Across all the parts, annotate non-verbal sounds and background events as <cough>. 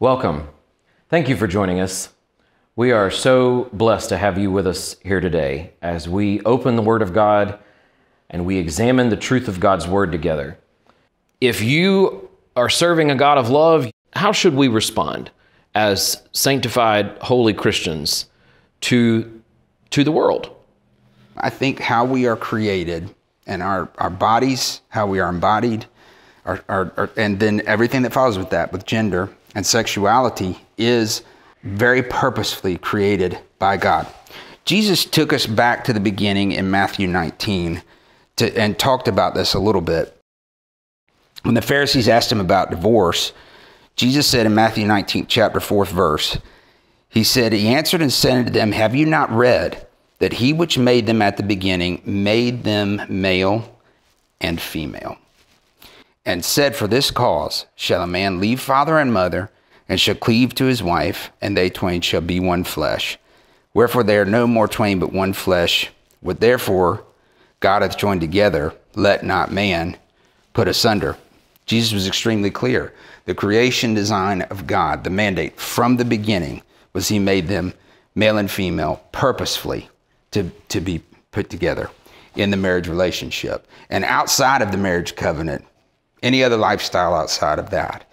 Welcome. Thank you for joining us. We are so blessed to have you with us here today as we open the Word of God and we examine the truth of God's Word together. If you are serving a God of love, how should we respond as sanctified, holy Christians to, to the world? I think how we are created and our, our bodies, how we are embodied, our, our, our, and then everything that follows with that, with gender and sexuality, is very purposefully created by God. Jesus took us back to the beginning in Matthew 19 to, and talked about this a little bit. When the Pharisees asked him about divorce, Jesus said in Matthew 19, chapter 4th verse, He said, He answered and said unto them, Have you not read that he which made them at the beginning made them male and female? And said, For this cause shall a man leave father and mother, and shall cleave to his wife, and they twain shall be one flesh. Wherefore they are no more twain but one flesh. What therefore God hath joined together, let not man put asunder. Jesus was extremely clear. The creation design of God, the mandate from the beginning, was He made them male and female purposefully to, to be put together in the marriage relationship. And outside of the marriage covenant, any other lifestyle outside of that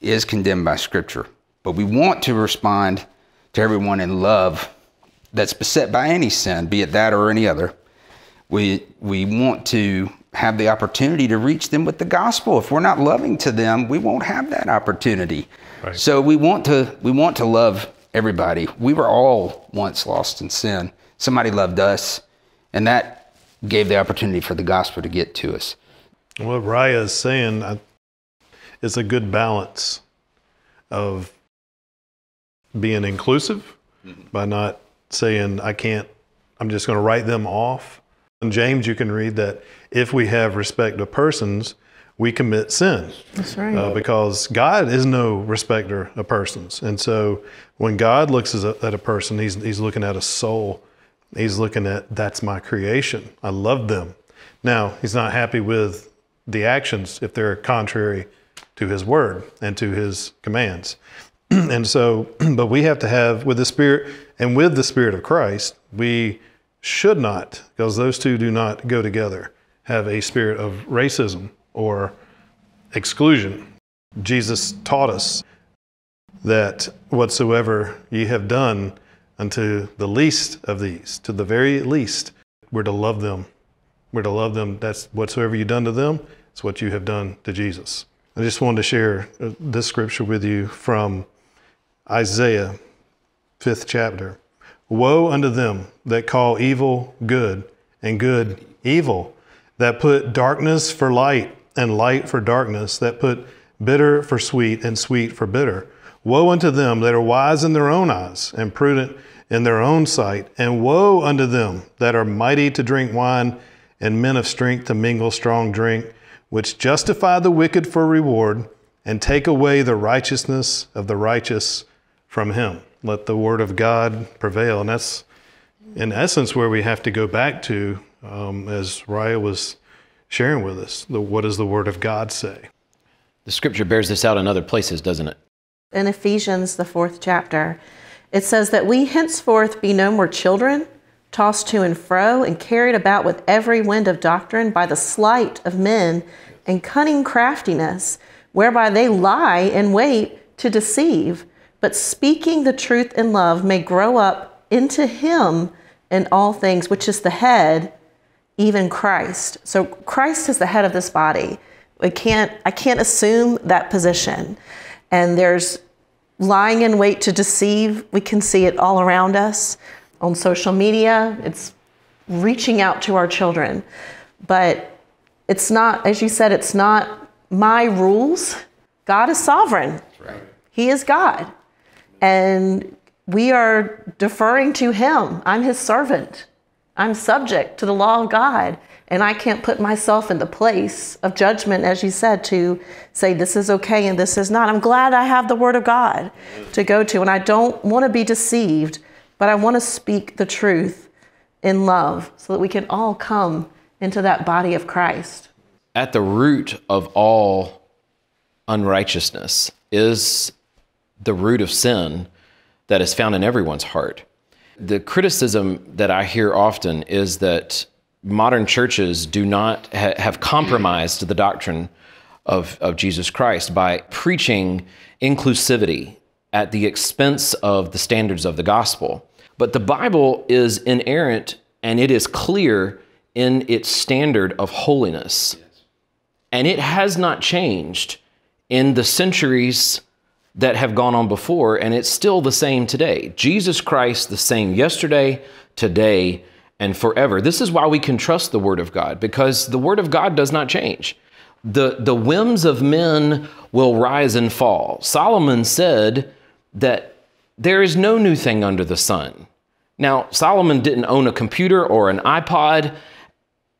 is condemned by Scripture. But we want to respond to everyone in love that's beset by any sin, be it that or any other. We, we want to have the opportunity to reach them with the gospel. If we're not loving to them, we won't have that opportunity. Right. So we want to we want to love everybody. We were all once lost in sin. Somebody loved us, and that gave the opportunity for the gospel to get to us. What Raya is saying is a good balance of being inclusive mm-hmm. by not saying I can't. I'm just going to write them off. In James, you can read that if we have respect of persons, we commit sin. That's right. Uh, because God is no respecter of persons. And so when God looks at a person, he's, he's looking at a soul. He's looking at, that's my creation. I love them. Now, he's not happy with the actions if they're contrary to his word and to his commands. <clears throat> and so, <clears throat> but we have to have, with the Spirit and with the Spirit of Christ, we should not, because those two do not go together, have a spirit of racism or exclusion. Jesus taught us that whatsoever ye have done unto the least of these, to the very least, we're to love them. We're to love them. That's whatsoever you've done to them, it's what you have done to Jesus. I just wanted to share uh, this scripture with you from Isaiah, fifth chapter. Woe unto them that call evil good and good evil, that put darkness for light and light for darkness, that put bitter for sweet and sweet for bitter. Woe unto them that are wise in their own eyes and prudent in their own sight, and woe unto them that are mighty to drink wine and men of strength to mingle strong drink, which justify the wicked for reward and take away the righteousness of the righteous from him let the word of God prevail. And that's, in essence, where we have to go back to, um, as Raya was sharing with us. The, what does the word of God say? The scripture bears this out in other places, doesn't it? In Ephesians, the fourth chapter, it says that we henceforth be no more children, tossed to and fro, and carried about with every wind of doctrine by the sleight of men and cunning craftiness, whereby they lie in wait to deceive but speaking the truth in love may grow up into Him in all things, which is the head, even Christ. So Christ is the head of this body. I can't, I can't assume that position. And there's lying in wait to deceive. We can see it all around us on social media. It's reaching out to our children. But it's not, as you said, it's not my rules. God is sovereign. Right. He is God and we are deferring to him. I'm his servant. I'm subject to the law of God. And I can't put myself in the place of judgment, as you said, to say this is okay and this is not. I'm glad I have the Word of God to go to. And I don't want to be deceived, but I want to speak the truth in love so that we can all come into that body of Christ. At the root of all unrighteousness is the root of sin that is found in everyone's heart. The criticism that I hear often is that modern churches do not ha- have compromised the doctrine of, of Jesus Christ by preaching inclusivity at the expense of the standards of the gospel. But the Bible is inerrant and it is clear in its standard of holiness. And it has not changed in the centuries that have gone on before, and it's still the same today. Jesus Christ, the same yesterday, today, and forever. This is why we can trust the Word of God, because the Word of God does not change. The, the whims of men will rise and fall. Solomon said that there is no new thing under the sun. Now, Solomon didn't own a computer or an iPod,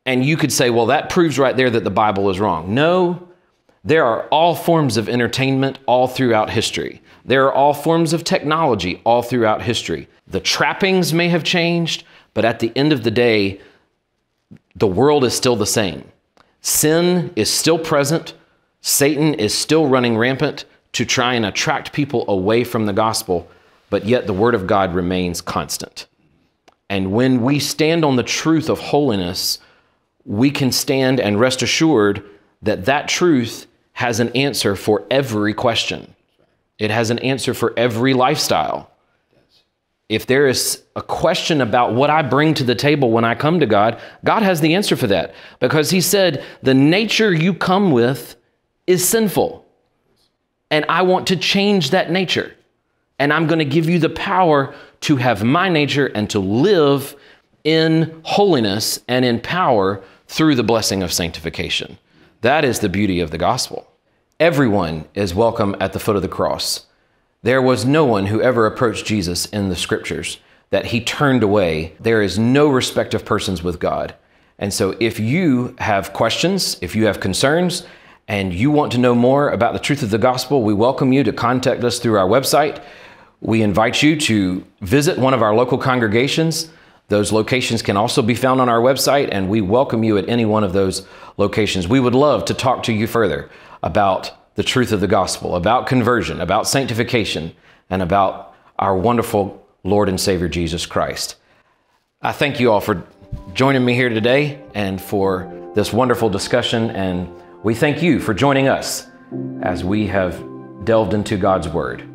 and you could say, well, that proves right there that the Bible is wrong. No, there are all forms of entertainment all throughout history. There are all forms of technology all throughout history. The trappings may have changed, but at the end of the day, the world is still the same. Sin is still present. Satan is still running rampant to try and attract people away from the gospel, but yet the word of God remains constant. And when we stand on the truth of holiness, we can stand and rest assured that that truth has an answer for every question. It has an answer for every lifestyle. If there is a question about what I bring to the table when I come to God, God has the answer for that because He said, The nature you come with is sinful. And I want to change that nature. And I'm going to give you the power to have my nature and to live in holiness and in power through the blessing of sanctification. That is the beauty of the gospel. Everyone is welcome at the foot of the cross. There was no one who ever approached Jesus in the scriptures that he turned away. There is no respect of persons with God. And so, if you have questions, if you have concerns, and you want to know more about the truth of the gospel, we welcome you to contact us through our website. We invite you to visit one of our local congregations. Those locations can also be found on our website, and we welcome you at any one of those locations. We would love to talk to you further about the truth of the gospel, about conversion, about sanctification, and about our wonderful Lord and Savior Jesus Christ. I thank you all for joining me here today and for this wonderful discussion, and we thank you for joining us as we have delved into God's Word.